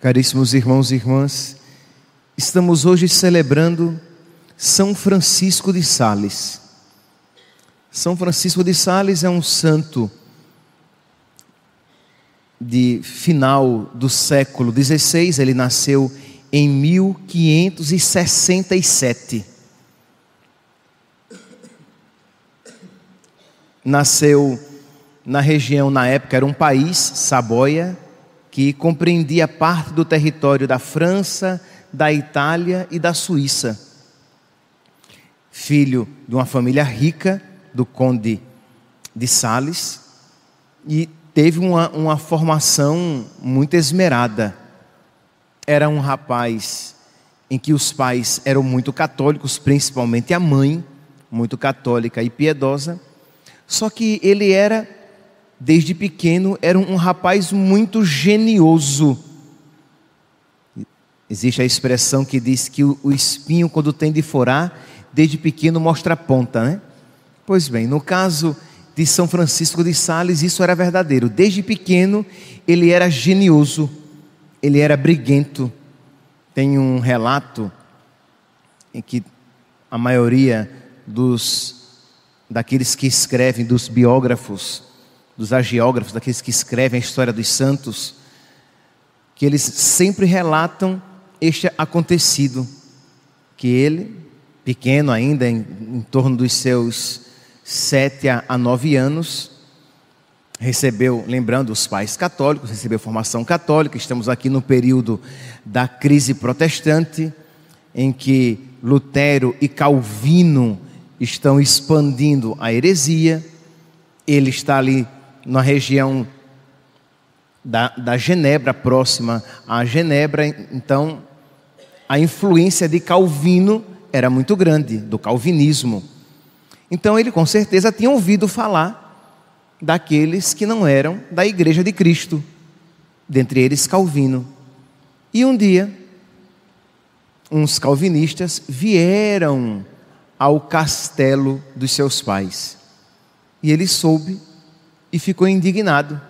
Caríssimos irmãos e irmãs, estamos hoje celebrando São Francisco de Sales. São Francisco de Sales é um santo de final do século XVI, ele nasceu em 1567. Nasceu na região, na época era um país, Saboia, que compreendia parte do território da França, da Itália e da Suíça. Filho de uma família rica, do conde de Sales, e teve uma, uma formação muito esmerada. Era um rapaz em que os pais eram muito católicos, principalmente a mãe, muito católica e piedosa. Só que ele era desde pequeno, era um rapaz muito genioso. Existe a expressão que diz que o espinho, quando tem de forar, desde pequeno mostra a ponta, né? Pois bem, no caso de São Francisco de Sales, isso era verdadeiro. Desde pequeno, ele era genioso, ele era briguento. Tem um relato em que a maioria dos daqueles que escrevem, dos biógrafos, dos agiógrafos, daqueles que escrevem a história dos santos, que eles sempre relatam este acontecido, que ele, pequeno ainda, em, em torno dos seus sete a, a nove anos, recebeu, lembrando os pais católicos, recebeu formação católica, estamos aqui no período da crise protestante, em que Lutero e Calvino estão expandindo a heresia, ele está ali na região da, da Genebra, próxima à Genebra, então a influência de Calvino era muito grande, do calvinismo. Então ele com certeza tinha ouvido falar daqueles que não eram da igreja de Cristo, dentre eles Calvino. E um dia, uns calvinistas vieram ao castelo dos seus pais. E ele soube e ficou indignado.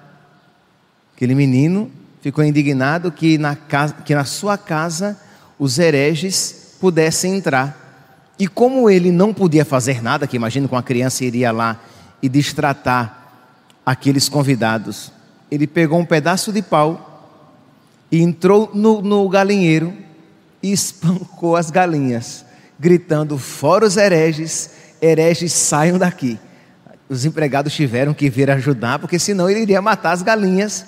Aquele menino ficou indignado que na, casa, que na sua casa os hereges pudessem entrar. E como ele não podia fazer nada, que imagino que uma criança iria lá e distratar aqueles convidados, ele pegou um pedaço de pau e entrou no, no galinheiro e espancou as galinhas, gritando: Fora os hereges, hereges saiam daqui os empregados tiveram que vir ajudar, porque senão ele iria matar as galinhas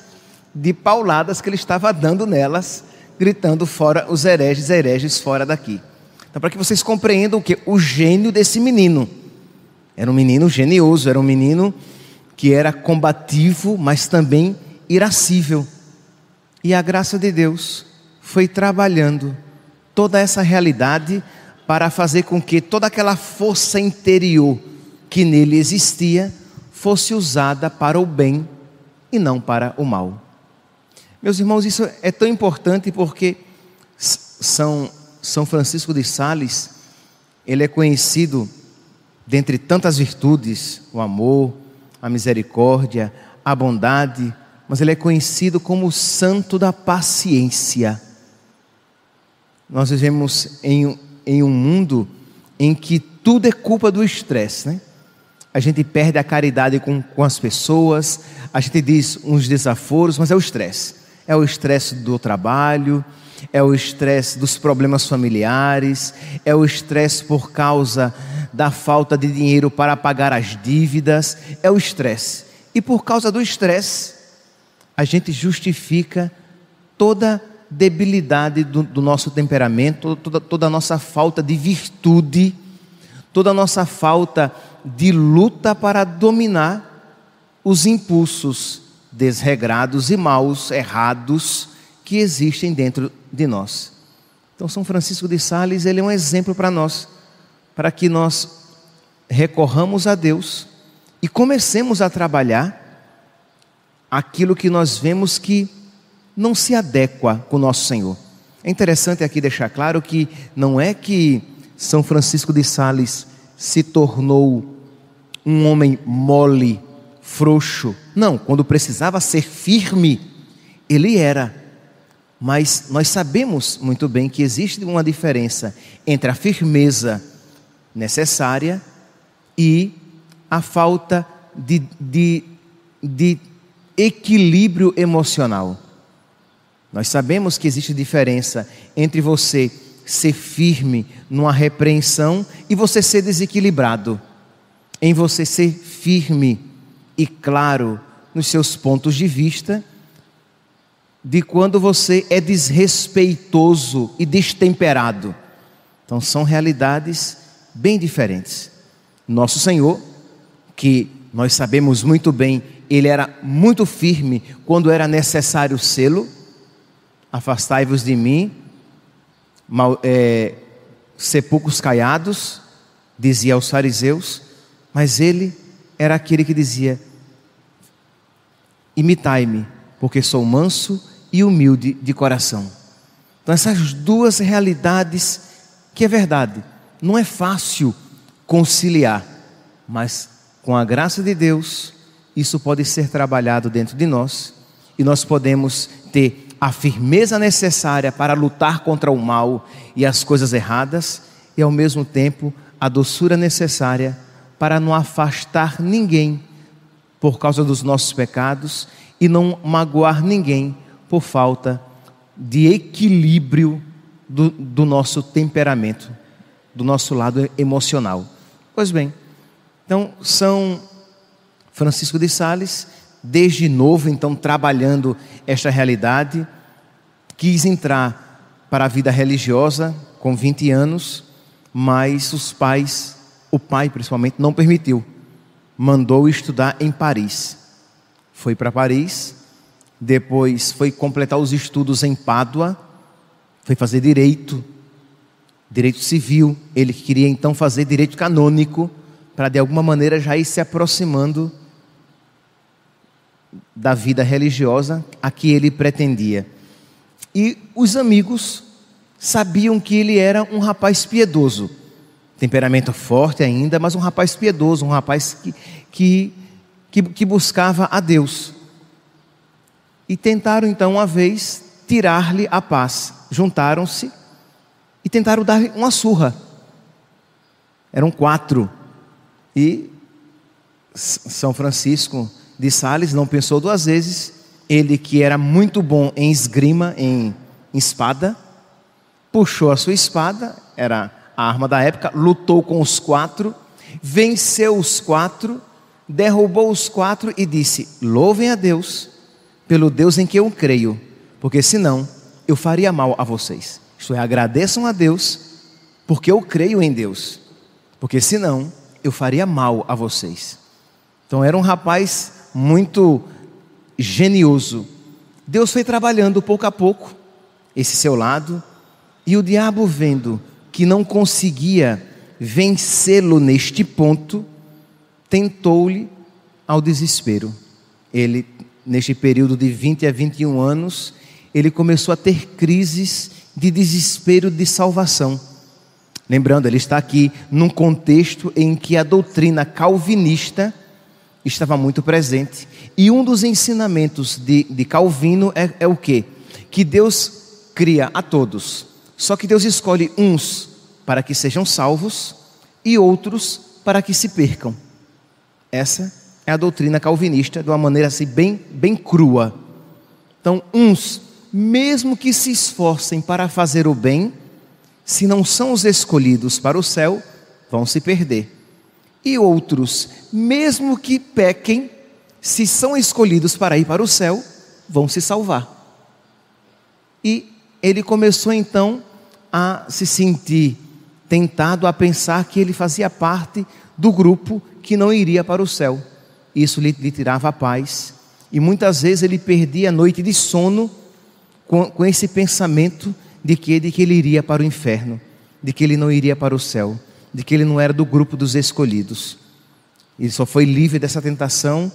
de pauladas que ele estava dando nelas, gritando fora os hereges, hereges fora daqui. Então, para que vocês compreendam o que o gênio desse menino. Era um menino genioso, era um menino que era combativo, mas também irascível. E a graça de Deus foi trabalhando toda essa realidade para fazer com que toda aquela força interior que nele existia fosse usada para o bem e não para o mal. Meus irmãos, isso é tão importante porque São, São Francisco de Sales, ele é conhecido, dentre tantas virtudes, o amor, a misericórdia, a bondade, mas ele é conhecido como o santo da paciência. Nós vivemos em, em um mundo em que tudo é culpa do estresse, né? A gente perde a caridade com, com as pessoas, a gente diz uns desaforos, mas é o estresse. É o estresse do trabalho, é o estresse dos problemas familiares, é o estresse por causa da falta de dinheiro para pagar as dívidas, é o estresse. E por causa do estresse, a gente justifica toda debilidade do, do nosso temperamento, toda, toda a nossa falta de virtude, toda a nossa falta de luta para dominar os impulsos desregrados e maus, errados que existem dentro de nós. Então, São Francisco de Sales, ele é um exemplo para nós, para que nós recorramos a Deus e comecemos a trabalhar aquilo que nós vemos que não se adequa com o nosso Senhor. É interessante aqui deixar claro que não é que São Francisco de Sales se tornou um homem mole, frouxo. Não, quando precisava ser firme, ele era. Mas nós sabemos muito bem que existe uma diferença entre a firmeza necessária e a falta de, de, de equilíbrio emocional. Nós sabemos que existe diferença entre você ser firme numa repreensão e você ser desequilibrado. Em você ser firme e claro nos seus pontos de vista, de quando você é desrespeitoso e destemperado. Então são realidades bem diferentes. Nosso Senhor, que nós sabemos muito bem, ele era muito firme quando era necessário sê-lo. Afastai-vos de mim, mal, é, sepulcros caiados, dizia aos fariseus, mas ele era aquele que dizia: Imitai-me, porque sou manso e humilde de coração. Então, essas duas realidades, que é verdade, não é fácil conciliar, mas com a graça de Deus, isso pode ser trabalhado dentro de nós e nós podemos ter a firmeza necessária para lutar contra o mal e as coisas erradas e ao mesmo tempo a doçura necessária para não afastar ninguém por causa dos nossos pecados e não magoar ninguém por falta de equilíbrio do, do nosso temperamento, do nosso lado emocional. Pois bem, então São Francisco de Sales, desde novo, então trabalhando esta realidade, quis entrar para a vida religiosa com 20 anos, mas os pais, o pai principalmente, não permitiu. Mandou estudar em Paris. Foi para Paris, depois foi completar os estudos em Pádua, foi fazer direito, direito civil. Ele queria então fazer direito canônico, para de alguma maneira já ir se aproximando da vida religiosa a que ele pretendia. E os amigos sabiam que ele era um rapaz piedoso, temperamento forte ainda, mas um rapaz piedoso, um rapaz que, que, que, que buscava a Deus e tentaram então uma vez tirar-lhe a paz. Juntaram-se e tentaram dar-lhe uma surra. Eram quatro. E São Francisco de Sales não pensou duas vezes. Ele, que era muito bom em esgrima, em, espada, puxou a sua espada, era a arma da época, lutou com os quatro, venceu os quatro, derrubou os quatro e disse: Louvem a Deus pelo Deus em que eu creio, porque senão eu faria mal a vocês. Isto é, agradeçam a Deus, porque eu creio em Deus, porque senão eu faria mal a vocês. Então era um rapaz muito genioso. Deus foi trabalhando pouco a pouco esse seu lado, e o diabo vendo que não conseguia vencê-lo neste ponto, tentou-lhe ao desespero. Ele neste período de 20 a 21 anos, ele começou a ter crises de desespero de salvação. Lembrando, ele está aqui num contexto em que a doutrina calvinista estava muito presente. E um dos ensinamentos de, de Calvino é, é o que? Que Deus cria a todos, só que Deus escolhe uns para que sejam salvos e outros para que se percam. Essa é a doutrina calvinista de uma maneira assim bem, bem crua. Então, uns, mesmo que se esforcem para fazer o bem, se não são os escolhidos para o céu, vão se perder. E outros, mesmo que pequem, se são escolhidos para ir para o céu, vão se salvar. E ele começou então a se sentir tentado a pensar que ele fazia parte do grupo que não iria para o céu isso lhe, lhe tirava a paz. E muitas vezes ele perdia a noite de sono com, com esse pensamento de que, de que ele iria para o inferno, de que ele não iria para o céu, de que ele não era do grupo dos escolhidos. Ele só foi livre dessa tentação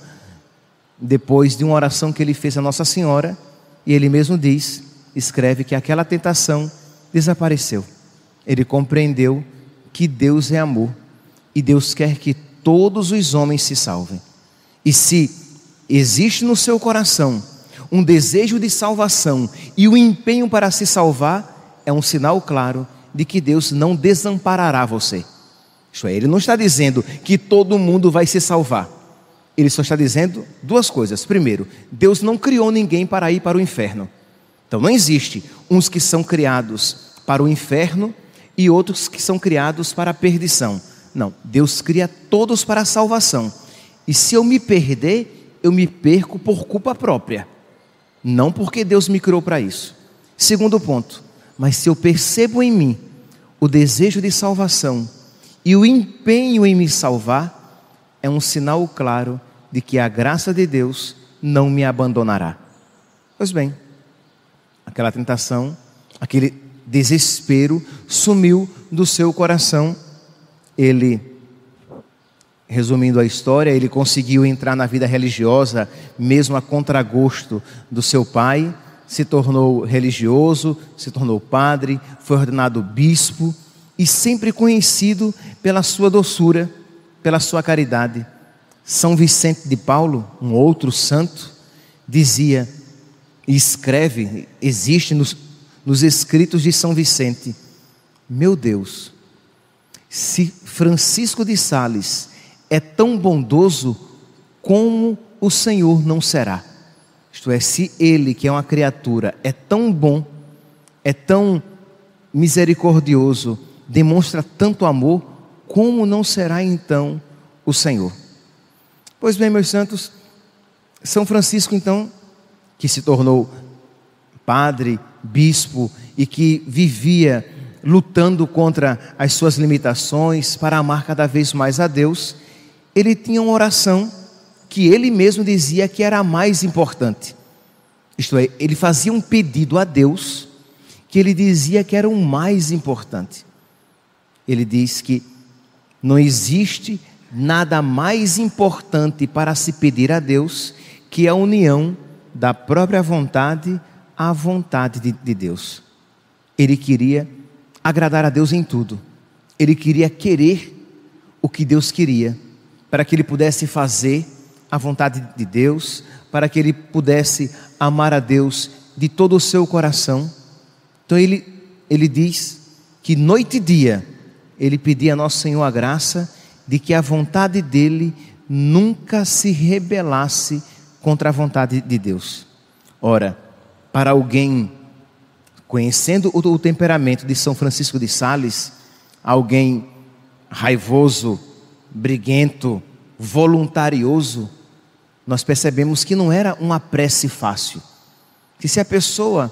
depois de uma oração que ele fez a Nossa Senhora, e ele mesmo diz, escreve que aquela tentação desapareceu. Ele compreendeu que Deus é amor e Deus quer que todos os homens se salvem. E se existe no seu coração um desejo de salvação e o empenho para se salvar, é um sinal claro de que Deus não desamparará você. Isto é, Ele não está dizendo que todo mundo vai se salvar. Ele só está dizendo duas coisas. Primeiro, Deus não criou ninguém para ir para o inferno. Então não existe uns que são criados para o inferno e outros que são criados para a perdição. Não, Deus cria todos para a salvação. E se eu me perder, eu me perco por culpa própria, não porque Deus me criou para isso. Segundo ponto, mas se eu percebo em mim o desejo de salvação e o empenho em me salvar, é um sinal claro de que a graça de Deus não me abandonará. Pois bem, aquela tentação, aquele desespero sumiu do seu coração. Ele, resumindo a história, ele conseguiu entrar na vida religiosa, mesmo a contragosto do seu pai, se tornou religioso, se tornou padre, foi ordenado bispo e sempre conhecido pela sua doçura, pela sua caridade. São Vicente de Paulo, um outro santo, dizia e escreve, existe nos, nos escritos de São Vicente: Meu Deus, se Francisco de Sales é tão bondoso, como o Senhor não será? Isto é, se ele, que é uma criatura, é tão bom, é tão misericordioso, demonstra tanto amor, como não será então o Senhor? Pois bem, meus santos, São Francisco, então, que se tornou padre, bispo e que vivia lutando contra as suas limitações para amar cada vez mais a Deus, ele tinha uma oração que ele mesmo dizia que era a mais importante. Isto é, ele fazia um pedido a Deus que ele dizia que era o mais importante. Ele diz que não existe nada mais importante para se pedir a Deus que a união da própria vontade à vontade de, de Deus. Ele queria agradar a Deus em tudo. Ele queria querer o que Deus queria, para que ele pudesse fazer a vontade de Deus, para que ele pudesse amar a Deus de todo o seu coração. Então ele, ele diz que noite e dia ele pedia a Nosso Senhor a graça de que a vontade dele nunca se rebelasse contra a vontade de Deus. Ora, para alguém conhecendo o, temperamento de São Francisco de Sales, alguém raivoso, briguento, voluntarioso, nós percebemos que não era uma prece fácil. Que se a pessoa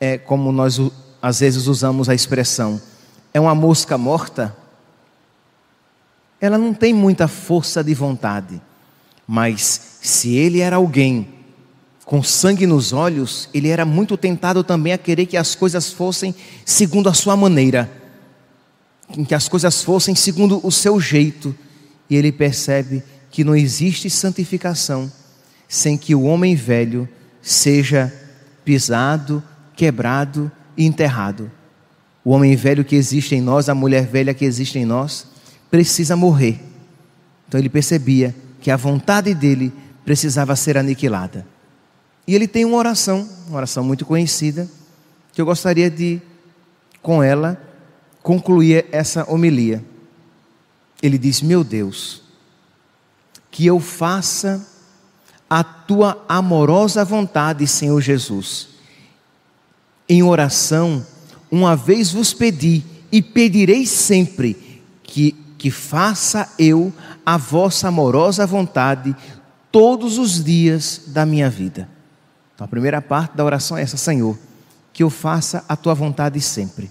é como nós às vezes usamos a expressão, é uma mosca morta, ela não tem muita força de vontade. Mas se ele era alguém com sangue nos olhos, ele era muito tentado também a querer que as coisas fossem segundo a sua maneira, que as coisas fossem segundo o seu jeito. E ele percebe que não existe santificação sem que o homem velho seja pisado, quebrado e enterrado. O homem velho que existe em nós, a mulher velha que existe em nós, precisa morrer. Então ele percebia que a vontade dele precisava ser aniquilada. E ele tem uma oração, uma oração muito conhecida, que eu gostaria de, com ela, concluir essa homilia. Ele diz: Meu Deus, que eu faça a tua amorosa vontade, Senhor Jesus. Em oração, uma vez vos pedi, e pedirei sempre, que, que faça eu a vossa amorosa vontade todos os dias da minha vida. Então, a primeira parte da oração é essa: Senhor, que eu faça a tua vontade sempre,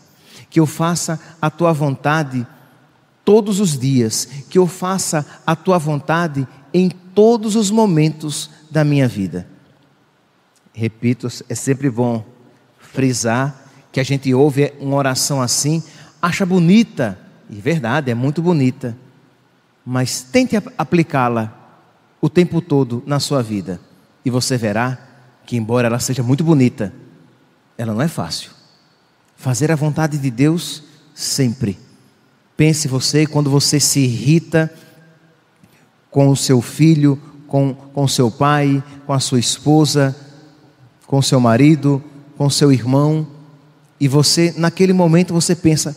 que eu faça a tua vontade todos os dias, que eu faça a tua vontade em todos os momentos da minha vida. Repito, é sempre bom frisar que a gente ouve uma oração assim, acha bonita, e verdade, é muito bonita, mas tente aplicá-la o tempo todo na sua vida, e você verá que, embora ela seja muito bonita, ela não é fácil. Fazer a vontade de Deus sempre. Pense você quando você se irrita com o seu filho, com o seu pai, com a sua esposa, com seu marido, com seu irmão, e você, naquele momento, você pensa: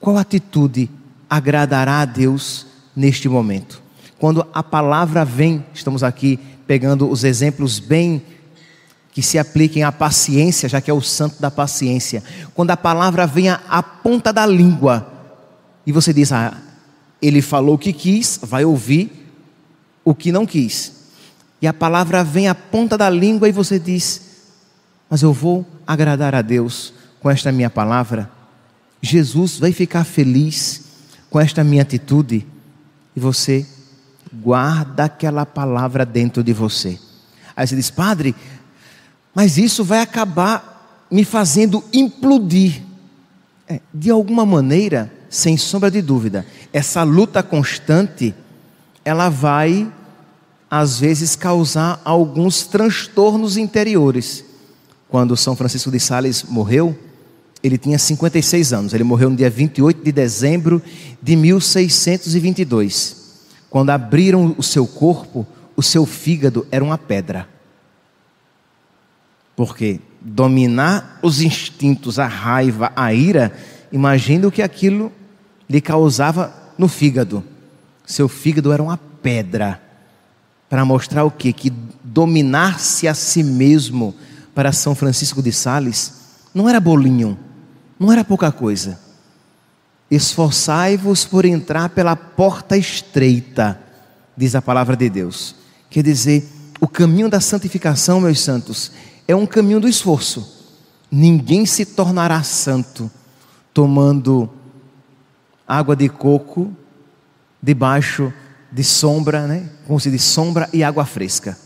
qual atitude agradará a Deus neste momento? Quando a palavra vem, estamos aqui pegando os exemplos bem que se apliquem à paciência, já que é o santo da paciência. Quando a palavra vem à ponta da língua, e você diz: Ah, ele falou o que quis, vai ouvir o que não quis. E a palavra vem à ponta da língua e você diz: Mas eu vou agradar a Deus com esta minha palavra. Jesus vai ficar feliz com esta minha atitude. E você guarda aquela palavra dentro de você. Aí você diz, Padre, mas isso vai acabar me fazendo implodir. É, de alguma maneira, sem sombra de dúvida, essa luta constante, ela vai, às vezes, causar alguns transtornos interiores. Quando São Francisco de Sales morreu, ele tinha 56 anos, ele morreu no dia 28 de dezembro de 1622. Quando abriram o seu corpo, o seu fígado era uma pedra. Porque dominar os instintos, a raiva, a ira, imagina o que aquilo lhe causava no fígado. Seu fígado era uma pedra. Para mostrar o quê? Que dominar-se a si mesmo para São Francisco de Sales não era bolinho, não era pouca coisa. Esforçai-vos por entrar pela porta estreita, diz a palavra de Deus. Quer dizer, o caminho da santificação, meus santos, é um caminho do esforço. Ninguém se tornará santo tomando água de coco debaixo de sombra, né? Como se diz, sombra e água fresca.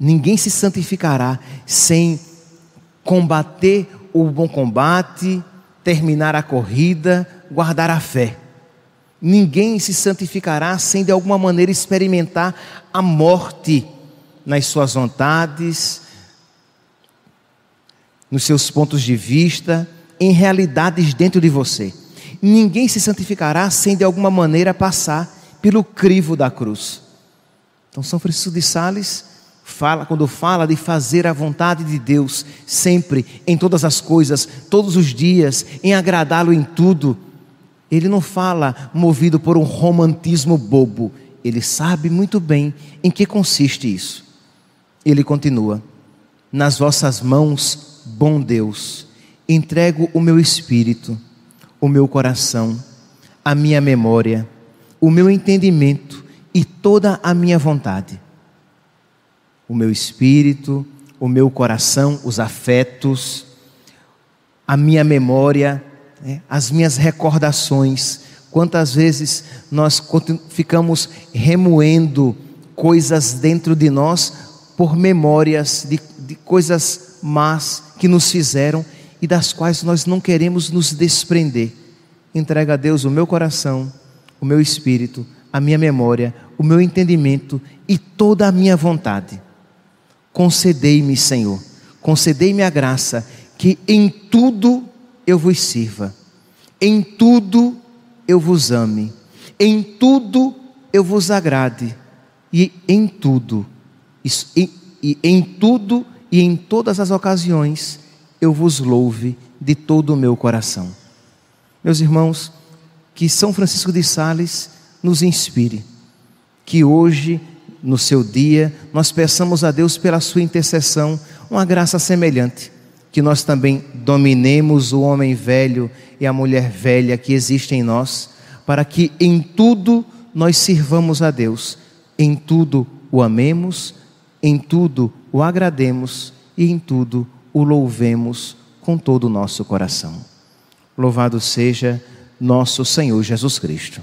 Ninguém se santificará sem combater o bom combate, terminar a corrida, guardar a fé. Ninguém se santificará sem de alguma maneira experimentar a morte nas suas vontades, nos seus pontos de vista, em realidades dentro de você. Ninguém se santificará sem de alguma maneira passar pelo crivo da cruz. Então, São Francisco de Sales fala, quando fala de fazer a vontade de Deus, sempre, em todas as coisas, todos os dias, em agradá-lo em tudo, ele não fala movido por um romantismo bobo, ele sabe muito bem em que consiste isso. Ele continua: Nas vossas mãos, bom Deus, entrego o meu espírito, o meu coração, a minha memória, o meu entendimento e toda a minha vontade o meu espírito, o meu coração, os afetos, a minha memória, né, as minhas recordações. Quantas vezes nós ficamos remoendo coisas dentro de nós por memórias de, de coisas más que nos fizeram e das quais nós não queremos nos desprender. Entrega a Deus o meu coração, o meu espírito, a minha memória, o meu entendimento e toda a minha vontade concedei-me, Senhor, concedei-me a graça que em tudo eu vos sirva, em tudo eu vos ame, em tudo eu vos agrade, e em tudo, e, e em tudo e em todas as ocasiões eu vos louve de todo o meu coração. Meus irmãos, que São Francisco de Sales nos inspire, que hoje no seu dia, nós peçamos a Deus pela sua intercessão uma graça semelhante, que nós também dominemos o homem velho e a mulher velha que existe em nós, para que em tudo nós sirvamos a Deus, em tudo o amemos, em tudo o agrademos e em tudo o louvemos com todo o nosso coração. Louvado seja nosso Senhor Jesus Cristo.